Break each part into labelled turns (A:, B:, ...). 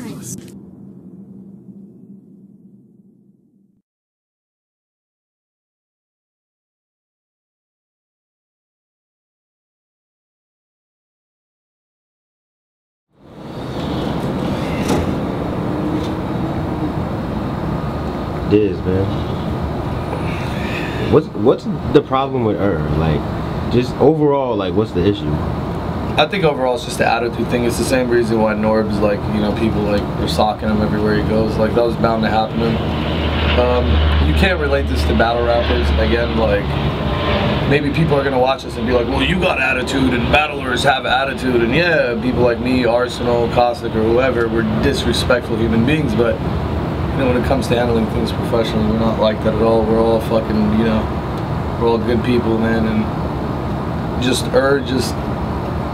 A: nice. It is, man. What's what's the problem with her? Like, just overall, like, what's the issue?
B: I think overall it's just the attitude thing. It's the same reason why Norbes like, you know, people like are socking him everywhere he goes. Like that was bound to happen. Um, you can't relate this to battle rappers. Again, like maybe people are gonna watch this and be like, well, you got attitude and battlers have attitude, and yeah, people like me, Arsonal, Caustic, or whoever, we're disrespectful human beings, but you know, when it comes to handling things professionally, we're not like that at all. We're all fucking, you know, we're all good people, man, and just Eurgh just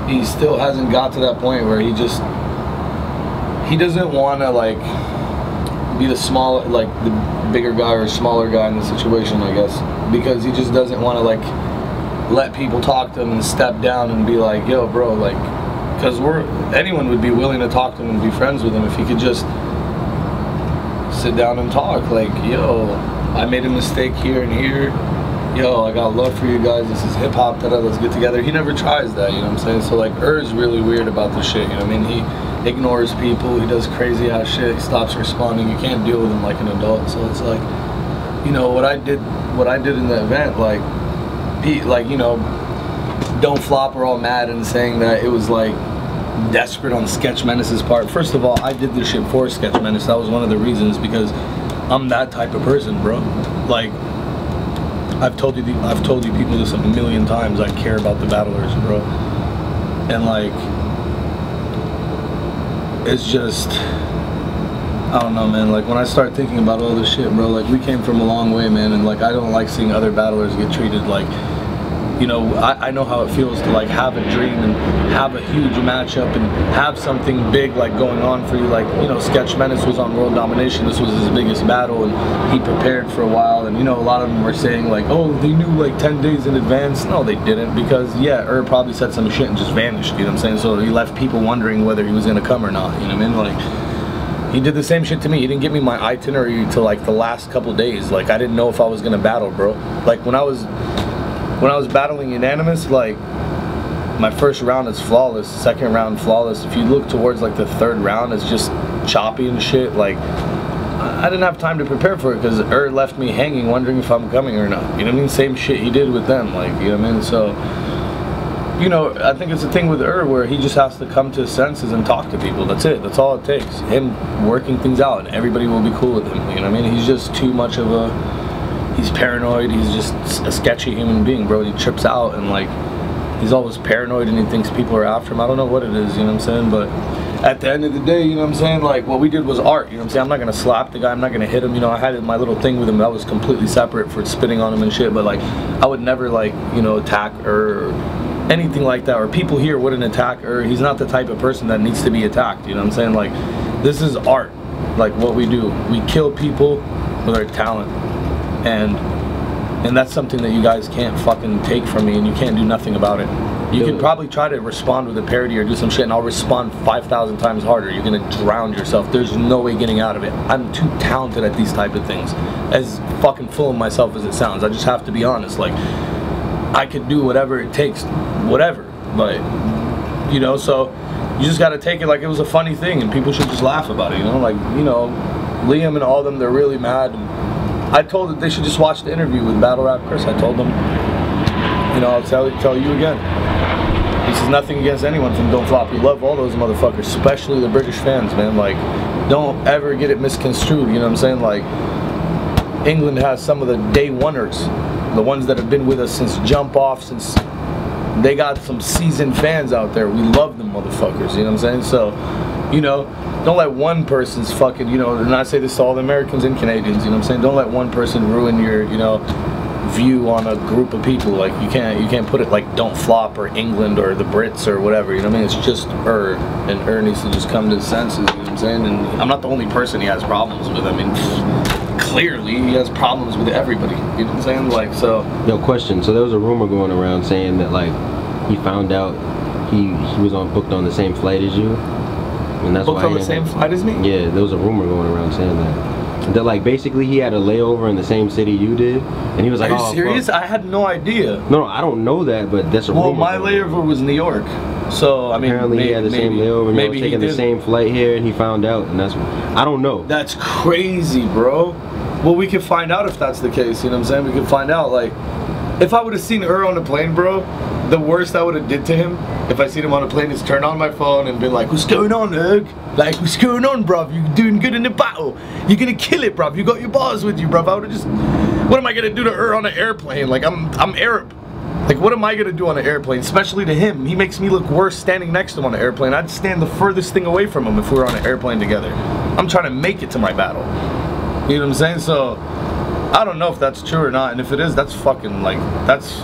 B: he still hasn't got to that point where he just he doesn't want to like be the small like the bigger guy or smaller guy in the situation i guess. Because he just doesn't want to like let people talk to him and step down and be like yo bro like because we're anyone would be willing to talk to him and be friends with him if he could just sit down and talk like yo i made a mistake here and here yo, I got love for you guys. This is hip hop. Da let's get together. He never tries that. You know what I'm saying? So like, Eurgh's really weird about this shit. You know what I mean? He ignores people. He does crazy ass shit. He stops responding. You can't deal with him like an adult. So it's like, you know, what I did, what I did in the event, like, Pete, like you know, don't flop are all mad and saying that it was like desperate on Sketch Menace's part. First of all, I did this shit for Sketch Menace. That was one of the reasons because I'm that type of person, bro. Like I've told you the, I've told you people this a million times. I care about the battlers, bro. And like, it's just, I don't know, man. Like when I start thinking about all this shit, bro. Like we came from a long way, man. And like I don't like seeing other battlers get treated like you know, I, I, know how it feels to like have a dream and have a huge matchup and have something big like going on for you. Like, you know, Sketch Menace was on World Domination. This was his biggest battle and he prepared for a while. And, you know, a lot of them were saying like, oh, they knew like 10 days in advance. No, they didn't because, yeah, Eurgh probably said some shit and just vanished. You know what I'm saying? So he left people wondering whether he was going to come or not. You know what I mean? Like, he did the same shit to me. He didn't give me my itinerary to like the last couple days. Like I didn't know if I was gonna battle, bro. Like when I was when I was battling Unanimous, like my first round is flawless, second round flawless. If you look towards like the third round, it's just choppy and shit. Like I didn't have time to prepare for it because Eurgh left me hanging, wondering if I'm coming or not. You know what I mean? Same shit he did with them. Like you know what I mean? So you know, I think it's a thing with Eurgh where he just has to come to his senses and talk to people. That's it. That's all it takes. Him working things out, and everybody will be cool with him. You know what I mean? He's just too much of a he's paranoid. He's just a sketchy human being, bro. He trips out and like he's always paranoid and he thinks people are after him. I don't know what it is, you know what I'm saying? But at the end of the day, you know what I'm saying? Like what we did was art, you know what I'm saying? I'm not gonna slap the guy, I'm not gonna hit him, you know, I had my little thing with him that was completely separate for spitting on him and shit, but like I would never like, you know, attack or anything like that, or people here wouldn't attack or he's not the type of person that needs to be attacked, you know what I'm saying? Like this is art, like what we do. We kill people with our talent and and that's something that you guys can't fucking take from me and you can't do nothing about it you can probably try to respond with a parody or do some shit and I'll respond 5,000 times harder. You're gonna drown yourself. There's no way getting out of it. I'm too talented at these type of things. As fucking full of myself as it sounds. I just have to be honest. Like, I could do whatever it takes, whatever. But, you know, so you just gotta take it like it was a funny thing and people should just laugh about it, you know? Like, you know, Liam and all them, they're really mad. I told them they should just watch the interview with Battle Rap Chris. I told them, you know, I'll tell, tell you again. This is nothing against anyone from Don't Flop. We love all those motherfuckers, especially the British fans, man. Like, don't ever get it misconstrued, you know what I'm saying? Like, England has some of the day oneers, the ones that have been with us since jump off, since they got some seasoned fans out there. We love them motherfuckers, you know what I'm saying? So, you know, don't let one person's fucking, you know, and I say this to all the Americans and Canadians, you know what I'm saying? Don't let one person ruin your, you know, view on a group of people. Like you can't you can't put it like don't flop or England or the Brits or whatever. You know what I mean? It's just Eurgh, and Eurgh needs to just come to senses. You know what I'm saying? And I'm not the only person he has problems with. I mean, clearly he has problems with everybody. You know what I'm saying? Like so.
A: No question. So there was a rumor going around saying that like he found out he he was on booked on the same flight as you.
B: And that's booked why on the same flight as me?
A: Yeah, there was a rumor going around saying that that like basically he had a layover in the same city you did, and he was like,
B: Are you
A: oh,
B: serious? Fuck. I had no idea.
A: No, no, I don't know that, but that's a rumor.
B: well, my layover was New York, so I mean,
A: apparently
B: maybe,
A: he had the
B: maybe,
A: same layover, and maybe he was taking the same flight here, and he found out, and that's I don't know.
B: That's crazy, bro. Well, we can find out if that's the case. You know what I'm saying? We can find out. Like, if I would have seen her on the plane, bro, the worst I would have did to him if I seen him on a plane is turn on my phone and be like, "What's going on, Eurgh? Like, what's going on, bruv? You doing good in the battle? You're gonna kill it, bruv. You got your bars with you, bruv. I would have just. What am I gonna do to her on an airplane? Like, I'm I'm Arab. Like, what am I gonna do on an airplane? Especially to him. He makes me look worse standing next to him on an airplane. I'd stand the furthest thing away from him if we were on an airplane together. I'm trying to make it to my battle. You know what I'm saying? So, I don't know if that's true or not. And if it is, that's fucking like that's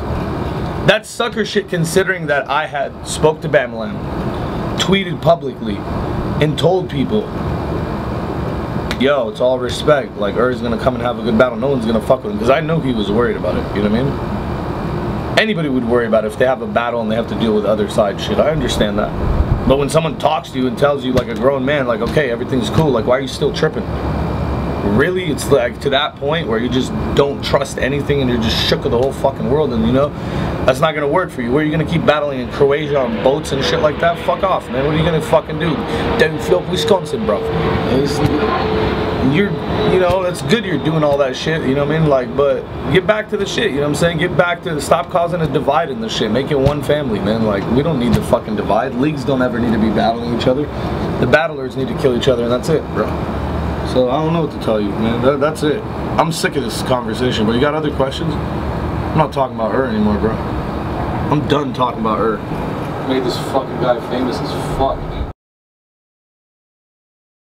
B: that's sucker shit. Considering that I had spoke to Bamalam, tweeted publicly, and told people, "Yo, it's all respect. Like, Eurgh's gonna come and have a good battle. No one's gonna fuck with him." Because I know he was worried about it. You know what I mean? Anybody would worry about it if they have a battle and they have to deal with other side shit. I understand that. But when someone talks to you and tells you like a grown man, like, okay, everything's cool, like, why are you still tripping? Really it's like to that point where you just don't trust anything and you're just shook of the whole fucking world and you know that's not gonna work for you. Where are you gonna keep battling in Croatia on boats and shit like that? Fuck off, man. What are you gonna fucking do? Denfield, Wisconsin, bro. You're, you know, that's good you're doing all that shit, you know what I mean? Like, but get back to the shit, you know what I'm saying? Get back to, stop causing a divide in the shit. Make it one family, man. Like, we don't need the fucking divide. Leagues don't ever need to be battling each other. The battlers need to kill each other, and that's it, bro. So I don't know what to tell you, man. That, that's it. I'm sick of this conversation. But you got other questions? I'm not talking about her anymore, bro. I'm done talking about her. Made this fucking guy famous as fuck, man.